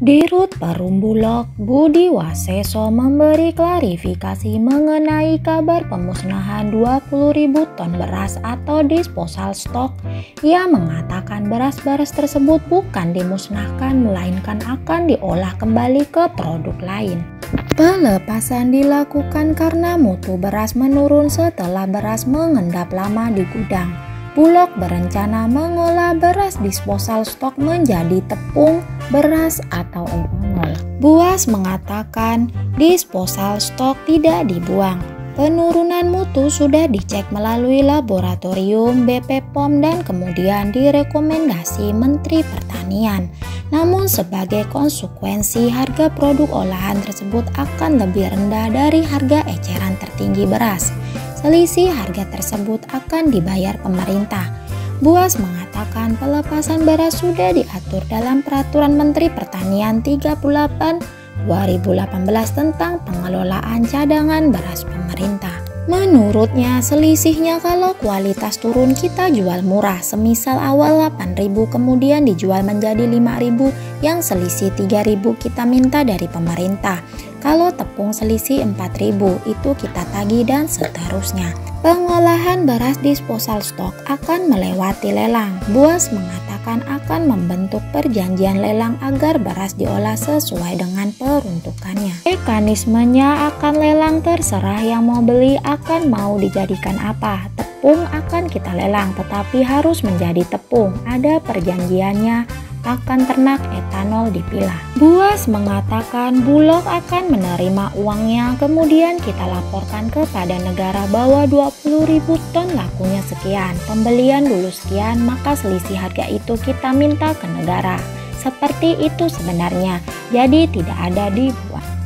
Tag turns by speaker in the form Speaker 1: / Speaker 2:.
Speaker 1: Dirut Perum Bulog Budi Waseso memberi klarifikasi mengenai kabar pemusnahan 20.000 ton beras atau disposal stok. Ia mengatakan beras-beras tersebut bukan dimusnahkan melainkan akan diolah kembali ke produk lain. Pelepasan dilakukan karena mutu beras menurun setelah beras mengendap lama di gudang. Bulog berencana mengolah beras disposal stok menjadi tepung, beras, atau etanol. Buas mengatakan disposal stok tidak dibuang. Penurunan mutu sudah dicek melalui laboratorium BP POM dan kemudian direkomendasi Menteri Pertanian. Namun sebagai konsekuensi harga produk olahan tersebut akan lebih rendah dari harga eceran tertinggi beras selisih harga tersebut akan dibayar pemerintah. Buas mengatakan pelepasan beras sudah diatur dalam Peraturan Menteri Pertanian 38 2018 tentang pengelolaan cadangan beras pemerintah. Menurutnya selisihnya kalau kualitas turun kita jual murah semisal awal 8000 kemudian dijual menjadi 5000 yang selisih 3000 kita minta dari pemerintah kalau tepung selisih 4000 itu kita tagih dan seterusnya. Pengolahan beras disposal stok akan melewati lelang. Buas mengatakan akan membentuk perjanjian lelang agar beras diolah sesuai dengan peruntukannya. Mekanismenya akan lelang terserah yang mau beli akan mau dijadikan apa. Tepung akan kita lelang tetapi harus menjadi tepung. Ada perjanjiannya akan ternak etanol dipilah. Buas mengatakan Bulog akan menerima uangnya kemudian kita laporkan kepada negara bahwa 20.000 ton lakunya sekian, pembelian dulu sekian maka selisih harga itu kita minta ke negara. Seperti itu sebenarnya, jadi tidak ada dibuat.